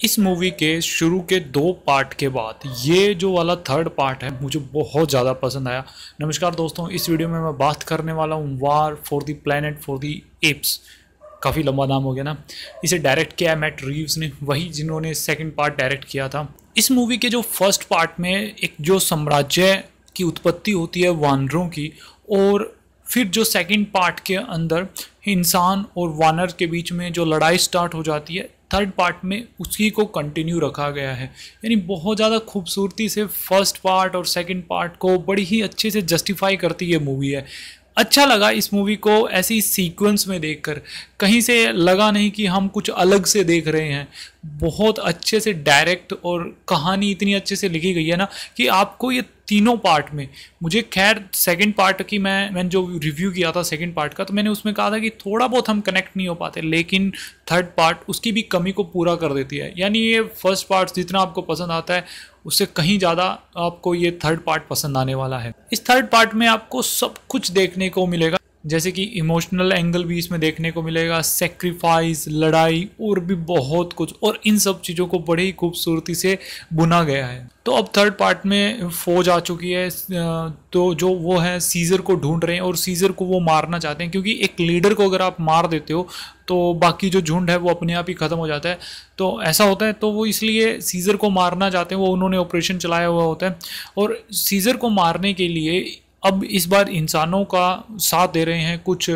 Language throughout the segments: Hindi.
इस मूवी के शुरू के दो पार्ट के बाद, ये जो वाला थर्ड पार्ट है, मुझे बहुत ज़्यादा पसंद आया। नमस्कार दोस्तों, इस वीडियो में मैं बात करने वाला हूँ war for the planet for the apes काफ़ी लंबा नाम हो गया ना। इसे डायरेक्ट किया है मैट रीव्स ने, वही जिन्होंने सेकंड पार्ट डायरेक्ट किया था। इस मूवी के जो फ़र्स्ट पार्ट में एक जो साम्राज्य की उत्पत्ति होती है वानरों की, और फिर जो सेकंड पार्ट के अंदर, इंसान और वानर के बीच में जो लड़ाई स्टार्ट हो जाती है थर्ड पार्ट में उसी को कंटिन्यू रखा गया है। यानी बहुत ज़्यादा खूबसूरती से फ़र्स्ट पार्ट और सेकंड पार्ट को बड़ी ही अच्छे से जस्टिफाई करती ये मूवी है। अच्छा लगा इस मूवी को ऐसी सीक्वेंस में देखकर। कहीं से लगा नहीं कि हम कुछ अलग से देख रहे हैं। बहुत अच्छे से डायरेक्ट और कहानी इतनी अच्छे से लिखी गई है ना कि आपको ये तीनों पार्ट में। मुझे खैर सेकंड पार्ट की मैं, मैंने जो रिव्यू किया था सेकंड पार्ट का तो मैंने उसमें कहा था कि थोड़ा बहुत हम कनेक्ट नहीं हो पाते, लेकिन थर्ड पार्ट उसकी भी कमी को पूरा कर देती है। यानी ये फ़र्स्ट पार्ट जितना आपको पसंद आता है, उससे कहीं ज़्यादा आपको ये थर्ड पार्ट पसंद आने वाला है। इस थर्ड पार्ट में आपको सब कुछ देखने को मिलेगा जैसे कि इमोशनल एंगल भी इसमें देखने को मिलेगा सेक्रीफाइस लड़ाई, और भी बहुत कुछ। और इन सब चीज़ों को बड़े ही खूबसूरती से बुना गया है। तो अब थर्ड पार्ट में फौज आ चुकी है तो जो वो है सीज़र को ढूंढ रहे हैं और सीज़र को वो मारना चाहते हैं, क्योंकि एक लीडर को अगर आप मार देते हो तो बाकी जो झुंड है वो अपने आप ही ख़त्म हो जाता है। तो ऐसा होता है तो वो इसलिए सीज़र को मारना चाहते हैं, वो उन्होंने ऑपरेशन चलाया हुआ होता है। और सीज़र को मारने के लिए अब इस बार इंसानों का साथ दे रहे हैं कुछ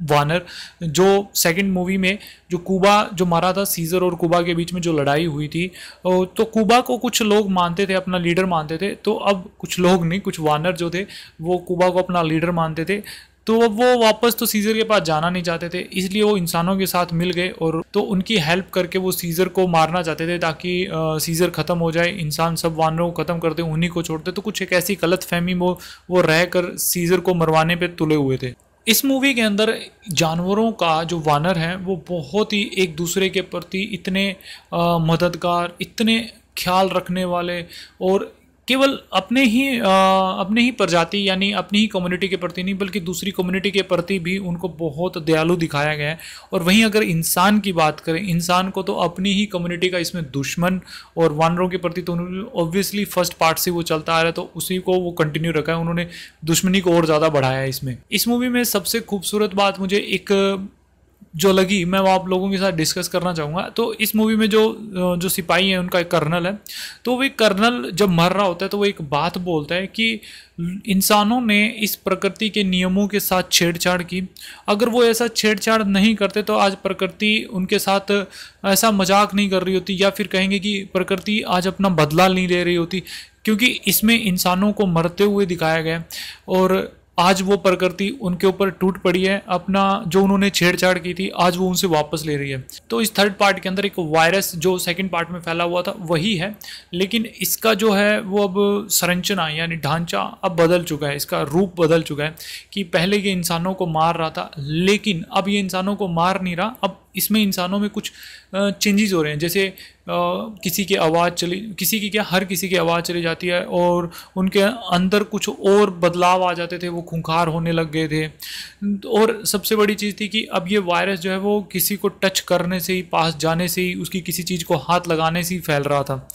वानर जो सेकंड मूवी में जो कुबा जो मारा था सीज़र और कुबा के बीच में जो लड़ाई हुई थी तो कुबा को कुछ लोग मानते थे, अपना लीडर मानते थे तो अब कुछ लोग नहीं, कुछ वानर जो थे, वो कुबा को अपना लीडर मानते थे। तो वो वापस तो सीज़र के पास जाना नहीं चाहते थे, इसलिए वो इंसानों के साथ मिल गए और तो उनकी हेल्प करके वो सीज़र को मारना चाहते थे ताकि सीज़र ख़त्म हो जाए, इंसान सब वानरों को ख़त्म करते, उन्हीं को छोड़ते। तो कुछ एक ऐसी गलत फहमी वो वो रह कर सीज़र को मरवाने पर तुले हुए थे। इस मूवी के अंदर जानवरों का जो वानर है, वो बहुत ही एक दूसरे के प्रति इतने मददगार, इतने ख्याल रखने वाले और केवल अपने ही आ, अपने ही प्रजाति यानी अपनी ही कम्युनिटी के प्रति नहीं बल्कि दूसरी कम्युनिटी के प्रति भी उनको बहुत दयालु दिखाया गया है। और वहीं अगर इंसान की बात करें इंसान को तो अपनी ही कम्युनिटी का इसमें दुश्मन और वानरों के प्रति तो उन्होंने ऑब्वियसली फ़र्स्ट पार्ट से वो चलता आ रहा है तो उसी को वो कंटिन्यू रखा है। उन्होंने दुश्मनी को और ज़्यादा बढ़ाया है इसमें। इस मूवी में सबसे खूबसूरत बात मुझे एक जो लगी, मैं वो आप लोगों के साथ डिस्कस करना चाहूँगा। तो इस मूवी में जो जो सिपाही है, उनका एक कर्नल है। तो वो कर्नल जब मर रहा होता है तो वो एक बात बोलता है कि इंसानों ने इस प्रकृति के नियमों के साथ छेड़छाड़ की। अगर वो ऐसा छेड़छाड़ नहीं करते तो आज प्रकृति उनके साथ ऐसा मज़ाक नहीं कर रही होती, या फिर कहेंगे कि प्रकृति आज अपना बदला नहीं ले रही होती, क्योंकि इसमें इंसानों को मरते हुए दिखाया गया और आज वो प्रकृति उनके ऊपर टूट पड़ी है। अपना जो उन्होंने छेड़छाड़ की थी, आज वो उनसे वापस ले रही है। तो इस थर्ड पार्ट के अंदर एक वायरस जो सेकंड पार्ट में फैला हुआ था, वही है। लेकिन इसका जो है, वो अब संरचना यानी ढांचा अब बदल चुका है। इसका रूप बदल चुका है कि पहले ये इंसानों को मार रहा था, लेकिन अब ये इंसानों को मार नहीं रहा। अब इसमें इंसानों में कुछ चेंजेस हो रहे हैं। जैसे किसी की आवाज़ चली, किसी की क्या, हर किसी की आवाज़ चली जाती है और उनके अंदर कुछ और बदलाव आ जाते थे, वो खूंखार होने लग गए थे। और सबसे बड़ी चीज़ थी कि अब ये वायरस जो है, वो किसी को टच करने से ही, पास जाने से ही, उसकी किसी चीज़ को हाथ लगाने से ही फैल रहा था।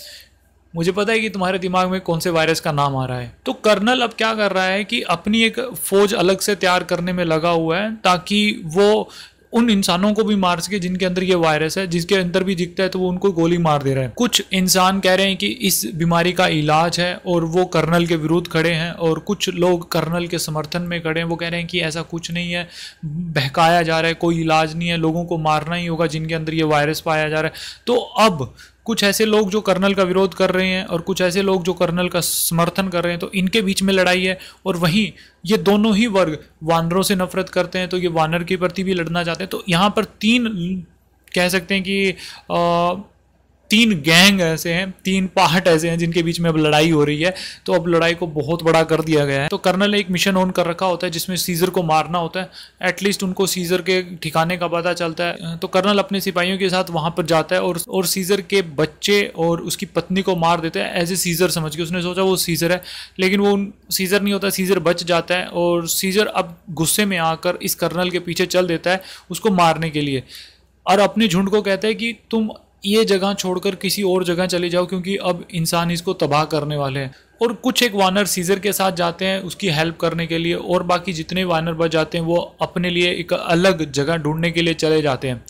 मुझे पता है कि तुम्हारे दिमाग में कौन से वायरस का नाम आ रहा है। तो कर्नल अब क्या कर रहा है कि अपनी एक फौज अलग से तैयार करने में लगा हुआ है, ताकि वो उन इंसानों को भी मार सके जिनके अंदर ये वायरस है, जिसके अंदर भी दिखता है तो वो उनको गोली मार दे रहे हैं। कुछ इंसान कह रहे हैं कि इस बीमारी का इलाज है और वो कर्नल के विरुद्ध खड़े हैं और कुछ लोग कर्नल के समर्थन में खड़े हैं। वो कह रहे हैं कि ऐसा कुछ नहीं है, बहकाया जा रहा है, कोई इलाज नहीं है, लोगों को मारना ही होगा जिनके अंदर ये वायरस पाया जा रहा है। तो अब कुछ ऐसे लोग जो कर्नल का विरोध कर रहे हैं और कुछ ऐसे लोग जो कर्नल का समर्थन कर रहे हैं तो इनके बीच में लड़ाई है और वहीं ये दोनों ही वर्ग वानरों से नफरत करते हैं तो ये वानर के प्रति भी लड़ना चाहते हैं। तो यहाँ पर तीन कह सकते हैं कि आ, तीन गैंग ऐसे हैं, तीन पार्ट ऐसे हैं जिनके बीच में अब लड़ाई हो रही है। तो अब लड़ाई को बहुत बड़ा कर दिया गया है। तो कर्नल एक मिशन ऑन कर रखा होता है जिसमें सीजर को मारना होता है। एटलीस्ट उनको सीजर के ठिकाने का पता चलता है। तो कर्नल अपने सिपाहियों के साथ वहाँ पर जाता है और और सीजर के बच्चे और उसकी पत्नी को मार देता है एज ए सीजर समझ के। उसने सोचा वो सीजर है, लेकिन वो सीजर नहीं होता सीजर बच जाता है और सीजर अब गुस्से में आकर इस कर्नल के पीछे चल देता है उसको मारने के लिए। और अपने झुंड को कहता है कि तुम ये जगह छोड़कर किसी और जगह चले जाओ, क्योंकि अब इंसान इसको तबाह करने वाले हैं। और कुछ एक वानर सीजर के साथ जाते हैं उसकी हेल्प करने के लिए, और बाकी जितने वानर बच जाते हैं, वो अपने लिए एक अलग जगह ढूँढने के लिए चले जाते हैं।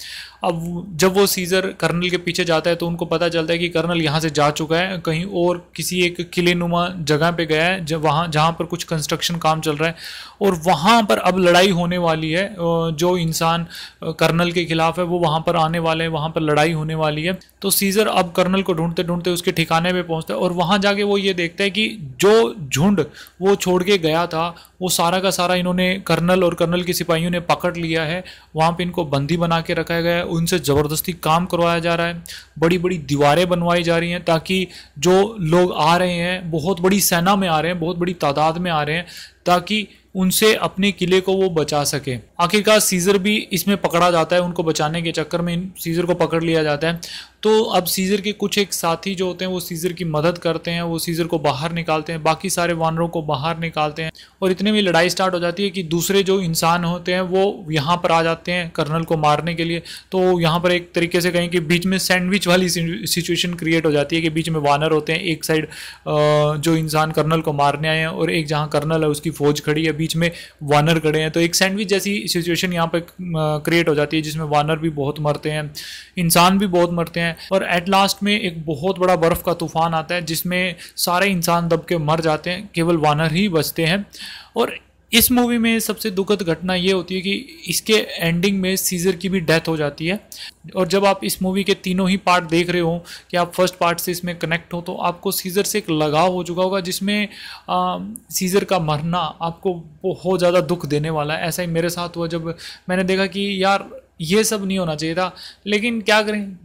अब जब वो सीज़र कर्नल के पीछे जाता है तो उनको पता चलता है कि कर्नल यहाँ से जा चुका है, कहीं और किसी एक किले नुमा जगह पे गया है, जब वहाँ जहाँ पर कुछ कंस्ट्रक्शन काम चल रहा है। और वहाँ पर अब लड़ाई होने वाली है जो इंसान कर्नल के खिलाफ है, वो वहाँ पर आने वाले हैं, वहाँ पर लड़ाई होने वाली है। तो सीज़र अब कर्नल को ढूंढते ढूंढते उसके ठिकाने पर पहुँचता है और वहाँ जाके वो ये देखता है कि जो झुंड वो छोड़ के गया था वो सारा का सारा इन्होंने कर्नल और कर्नल के सिपाहियों ने पकड़ लिया है। वहाँ पे इनको बंदी बना के रखा गया है। उनसे ज़बरदस्ती काम करवाया जा रहा है। बड़ी बड़ी दीवारें बनवाई जा रही हैं ताकि जो लोग आ रहे हैं, बहुत बड़ी सेना में आ रहे हैं, बहुत बड़ी तादाद में आ रहे हैं ताकि उनसे अपने किले को वो बचा सके। आखिरकार सीज़र भी इसमें पकड़ा जाता है, उनको बचाने के चक्कर में सीज़र को पकड़ लिया जाता है। तो अब सीज़र के कुछ एक साथी जो होते हैं, वो सीज़र की मदद करते हैं, वो सीज़र को बाहर निकालते हैं, बाकी सारे वानरों को बाहर निकालते हैं और इतने में लड़ाई स्टार्ट हो जाती है कि दूसरे जो इंसान होते हैं, वो यहाँ पर आ जाते हैं कर्नल को मारने के लिए। तो यहाँ पर एक तरीके से कहें कि बीच में सैंडविच वाली सिचुएशन क्रिएट हो जाती है कि बीच में वानर होते हैं, एक साइड जो इंसान कर्नल को मारने आए हैं और एक जहाँ कर्नल है, उसकी फौज खड़ी है, बीच में वानर खड़े हैं। तो एक सैंडविच जैसी सिचुएशन यहाँ पर क्रिएट हो जाती है, जिसमें वानर भी बहुत मरते हैं, इंसान भी बहुत मरते हैं। और एट लास्ट में एक बहुत बड़ा बर्फ़ का तूफ़ान आता है जिसमें सारे इंसान दब के मर जाते हैं केवल वानर ही बचते हैं। और इस मूवी में सबसे दुखद घटना ये होती है कि इसके एंडिंग में सीज़र की भी डेथ हो जाती है। और जब आप इस मूवी के तीनों ही पार्ट देख रहे हो कि आप फ़र्स्ट पार्ट से इसमें कनेक्ट हो तो आपको सीज़र से एक लगाव हो चुका होगा जिसमें आ, सीज़र का मरना आपको बहुत ज़्यादा दुख देने वाला है। ऐसा ही मेरे साथ हुआ जब मैंने देखा कि यार ये सब नहीं होना चाहिए था। लेकिन क्या करें?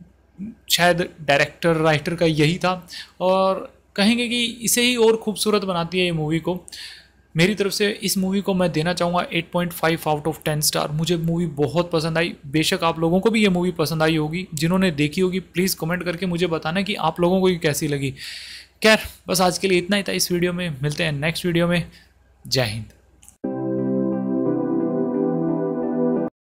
शायद डायरेक्टर राइटर का यही था। और कहेंगे कि इसे ही और खूबसूरत बनाती है ये मूवी को। मेरी तरफ़ से इस मूवी को मैं देना चाहूँगा 8.5 आउट ऑफ़ 10 स्टार मुझे मूवी बहुत पसंद आई। बेशक आप लोगों को भी ये मूवी पसंद आई होगी। जिन्होंने देखी होगी प्लीज़ कमेंट करके मुझे बताना कि आप लोगों को ये कैसी लगी। खैर, बस आज के लिए इतना ही था इस वीडियो में। मिलते हैं नेक्स्ट वीडियो में। जय हिंद।